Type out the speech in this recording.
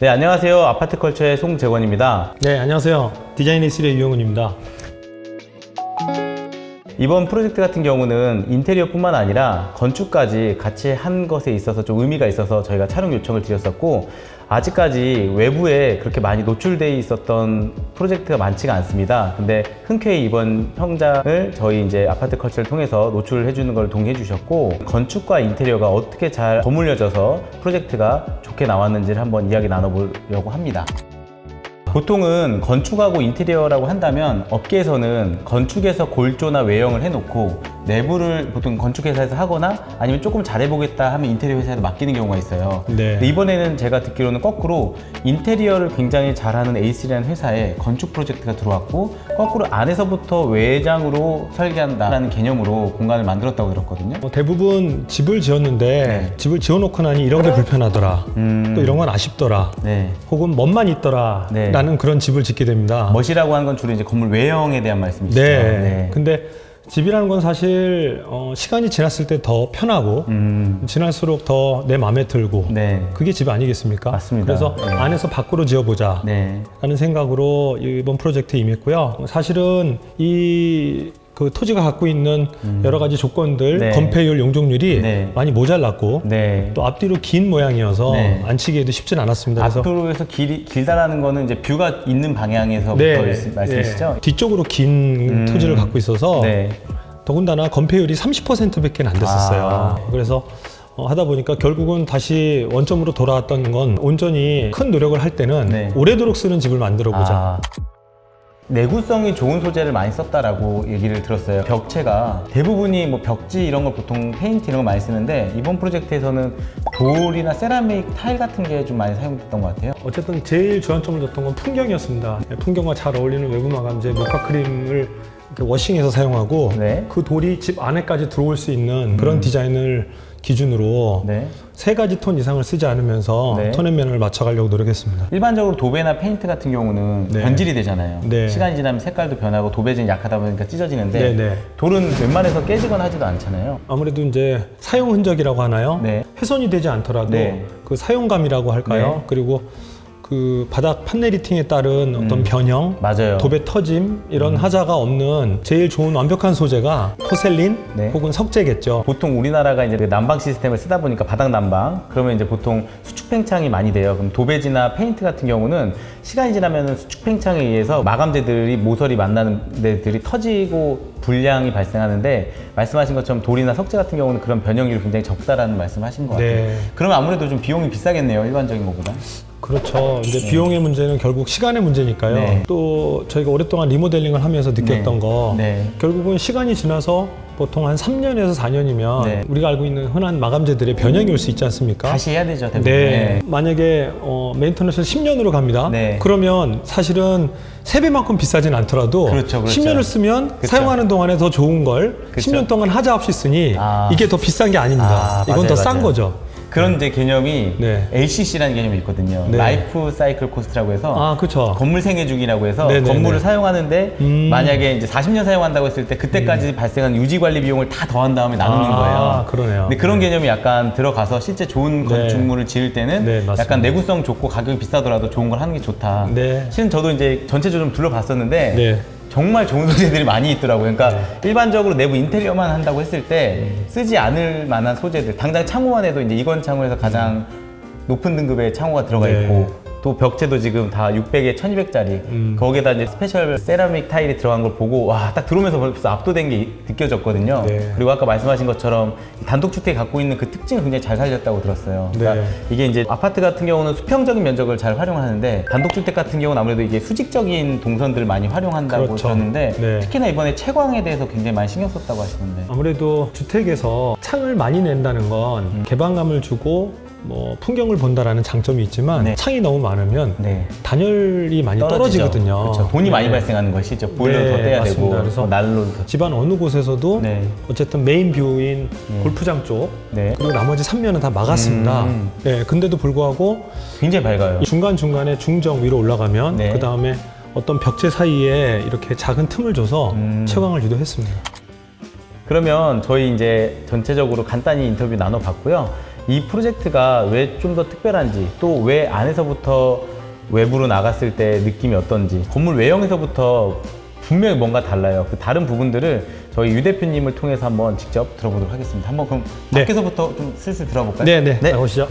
네, 안녕하세요. 아파트 컬처의 송재권입니다. 네, 안녕하세요. 디자인 에이쓰리의 유영훈입니다. 이번 프로젝트 같은 경우는 인테리어뿐만 아니라 건축까지 같이 한 것에 있어서 좀 의미가 있어서 저희가 촬영 요청을 드렸었고 아직까지 외부에 그렇게 많이 노출돼 있었던 프로젝트가 많지가 않습니다. 근데 흔쾌히 이번 현장을 저희 이제 아파트 컬처를 통해서 노출을 해주는 걸 동의해 주셨고 건축과 인테리어가 어떻게 잘 버물려져서 프로젝트가 좋게 나왔는지를 한번 이야기 나눠보려고 합니다. 보통은 건축하고 인테리어라고 한다면 업계에서는 건축에서 골조나 외형을 해놓고 내부를 보통 건축회사에서 하거나 아니면 조금 잘해보겠다 하면 인테리어 회사에 맡기는 경우가 있어요. 네. 근데 이번에는 제가 듣기로는 거꾸로 인테리어를 굉장히 잘하는 에이스라는 회사에 건축 프로젝트가 들어왔고 거꾸로 안에서부터 외장으로 설계한다라는 개념으로 공간을 만들었다고 들었거든요. 뭐 대부분 집을 지었는데 네. 집을 지어놓고 나니 이런 게 불편하더라. 음. 또 이런 건 아쉽더라. 네. 혹은 멋만 있더라. 네. 라는 그런 집을 짓게 됩니다. 멋이라고 하는 건 주로 이제 건물 외형에 대한 말씀이시죠. 네. 근데 집이라는 건 사실 어, 시간이 지났을 때 더 편하고 음. 지날수록 더 내 마음에 들고 네. 그게 집 아니겠습니까? 맞습니다. 그래서 네. 안에서 밖으로 지어보자. 네. 라는 생각으로 이번 프로젝트에 임했고요. 사실은 이 그 토지가 갖고 있는 여러 가지 조건들, 음. 네. 건폐율, 용적률이 네. 많이 모자랐고 네. 또 앞뒤로 긴 모양이어서 네. 안치기에도 쉽진 않았습니다. 그래서 앞으로 해서 길이 길다라는 거는 이제 뷰가 있는 방향에서부터 네, 말씀이시죠? 네. 뒤쪽으로 긴 음. 토지를 갖고 있어서 네. 더군다나 건폐율이 30%밖에 안 됐었어요. 아. 그래서 어, 하다 보니까 결국은 다시 원점으로 돌아왔던 건 온전히 큰 노력을 할 때는 네. 오래도록 쓰는 집을 만들어 보자. 아, 내구성이 좋은 소재를 많이 썼다라고 얘기를 들었어요. 벽체가 대부분이 뭐 벽지 이런 걸 보통 페인트 이런 걸 많이 쓰는데 이번 프로젝트에서는 돌이나 세라믹 타일 같은 게 좀 많이 사용됐던 것 같아요. 어쨌든 제일 주안점을 줬던 건 풍경이었습니다. 네, 풍경과 잘 어울리는 외부 마감재 모카 크림을 washing해서 사용하고 네. 그 돌이 집 안에까지 들어올 수 있는 그런 디자인을 기준으로 네. 세 가지 톤 이상을 쓰지 않으면서 네. tone and manner를 맞춰가려고 노력했습니다. 일반적으로 도배나 페인트 같은 경우는 네. 변질이 되잖아요. 네. 시간이 지나면 색깔도 변하고 도배질이 약하다 보니까 찢어지는데 네, 네. 돌은 웬만해서 깨지거나 하지도 않잖아요. 아무래도 이제 사용 흔적이라고 하나요? 네. 훼손이 되지 않더라도 네. 그 사용감이라고 할까요? 네. 그리고 그 바닥 panel heating에 따른 어떤 변형, 음. 맞아요. 도배 터짐 이런 하자가 없는 제일 좋은 완벽한 소재가 porcelain 네. 혹은 석재겠죠. 보통 우리나라가 이제 그 난방 시스템을 쓰다 보니까 바닥 난방 그러면 이제 보통 수축 팽창이 많이 돼요. 그럼 도배지나 페인트 같은 경우는 시간이 지나면 수축 팽창에 의해서 마감재들이 모서리 만나는 데들이 터지고 불량이 발생하는데 말씀하신 것처럼 돌이나 석재 같은 경우는 그런 변형률이 굉장히 적다라는 말씀하신 것 같아요. 네. 그러면 아무래도 좀 비용이 비싸겠네요. 일반적인 것보다. 그렇죠. 이제 비용의 문제는 결국 시간의 문제니까요. 네. 또 저희가 오랫동안 리모델링을 하면서 느꼈던 네. 거 네. 결국은 시간이 지나서 보통 한 3년에서 4년이면 네. 우리가 알고 있는 흔한 마감재들의 변형이 올 수 있지 않습니까? 다시 해야 되죠. 대부분. 네. 만약에 어, maintenance를 10년으로 갑니다. 네. 그러면 사실은 3배만큼 비싸진 않더라도 그렇죠, 그렇죠. 10년을 쓰면 그렇죠. 사용하는 동안에 더 좋은 걸 그렇죠. 10년 동안 하자 없이 쓰니 아. 이게 더 비싼 게 아닙니다. 아, 이건 더 싼. 거죠. 그런 이제 개념이 네. LCC라는 개념이 있거든요. 네. life cycle cost라고 해서 아, 그렇죠. 건물 생애 주기라고 해서 네네네. 건물을 사용하는데 음. 만약에 이제 40년 사용한다고 했을 때 그때까지 발생한 유지 관리 비용을 다 더한 다음에 나누는 아, 거예요. 그러네요. 근데 그런 개념이 약간 들어가서 실제 좋은 네. 건축물을 지을 때는 네. 약간 내구성 좋고 가격이 비싸더라도 좋은 걸 하는 게 좋다. 네. 실은 저도 이제 전체적으로 좀 둘러봤었는데 네. 정말 좋은 소재들이 많이 있더라고요. 그러니까 일반적으로 내부 인테리어만 한다고 했을 때 쓰지 않을 만한 소재들, 당장 창호만 해도 이제 이건 창호에서 가장 높은 등급의 창호가 들어가 네. 있고 또 벽체도 지금 다 600에 1200짜리 음. 거기에다 이제 special 세라믹 타일이 들어간 걸 보고 와 딱 들어오면서 벌써 압도된 게 느껴졌거든요. 네. 그리고 아까 말씀하신 것처럼 단독주택이 갖고 있는 그 특징을 굉장히 잘 살렸다고 들었어요. 그러니까 네. 이게 이제 아파트 같은 경우는 수평적인 면적을 잘 활용하는데 단독주택 같은 경우는 아무래도 이게 수직적인 동선들을 많이 활용한다고 그렇죠. 들었는데 네. 특히나 이번에 채광에 대해서 굉장히 많이 신경 썼다고 하시는데 아무래도 주택에서 창을 많이 낸다는 건 음. 개방감을 주고 뭐 풍경을 본다라는 장점이 있지만 네. 창이 너무 많으면 네. 단열이 많이 떨어지죠. 떨어지거든요. 그렇죠. 돈이 많이 네. 발생하는 것이죠. 보일러를 네, 더 때야 맞습니다. 되고 그래서 뭐 난로를 더 집안 어느 곳에서도 네. 어쨌든 main view인 네. 골프장 쪽 네. 그리고 나머지 3면은 다 막았습니다. 음. 네, 근데도 불구하고 굉장히 밝아요. 중간 중간에 중정 위로 올라가면 네. 그 다음에 어떤 벽체 사이에 이렇게 작은 틈을 줘서 음. 채광을 유도했습니다. 그러면 저희 이제 전체적으로 간단히 인터뷰 나눠봤고요. 이 프로젝트가 왜 좀 더 특별한지 또 왜 안에서부터 외부로 나갔을 때 느낌이 어떤지 건물 외형에서부터 분명히 뭔가 달라요. 그 다른 부분들을 저희 유 대표님을 통해서 한번 직접 들어보도록 하겠습니다. 한번 그럼 네. 밖에서부터 좀 슬슬 들어볼까요? 네, 네. 나오시죠.